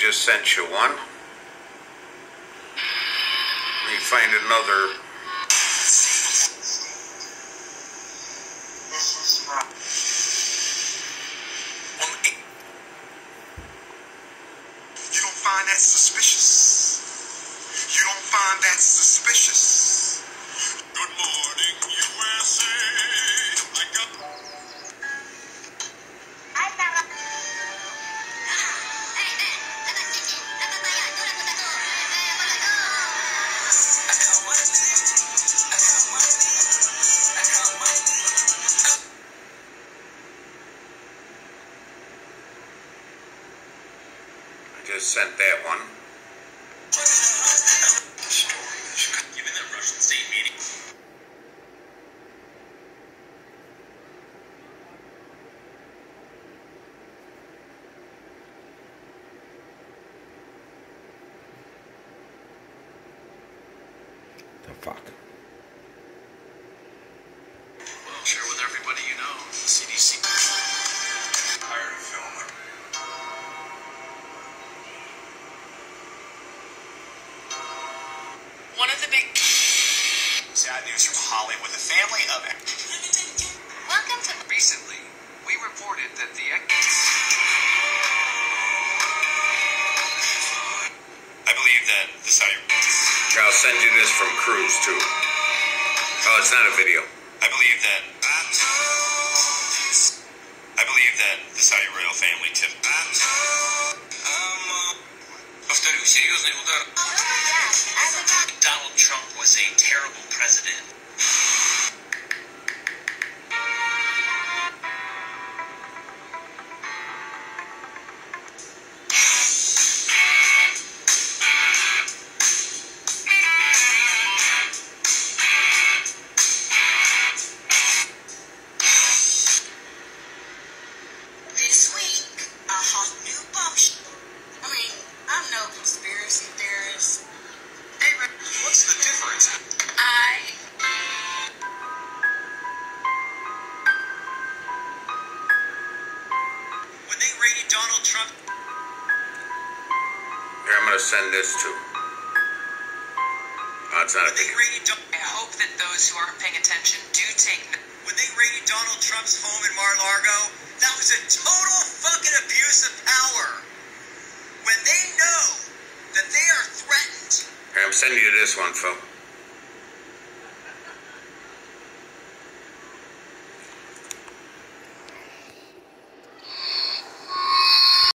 just sent you one. Let me find another. You don't find that suspicious? You don't find that suspicious? Just sent that one. Given that Russian state meeting. The fuck? Well, share with everybody you know. The CDC big. Sad news from Hollywood. The family of Welcome to. recently, we reported that the I believe that the Saudi. I'll send you this from Cruz too. Oh, it's not a video. I believe that. I believe that the Saudi royal family tip. Повторю, серьезный удар. A terrible president. They raided Donald Trump, Here, I'm gonna send this to. Oh, it's not a when they video. raided I hope that those who aren't paying attention do take when they raided Donald Trump's home in Mar-a-Lago, that was a total fucking abuse of power. When they know that they are threatened Here, I'm sending you this one, Phil.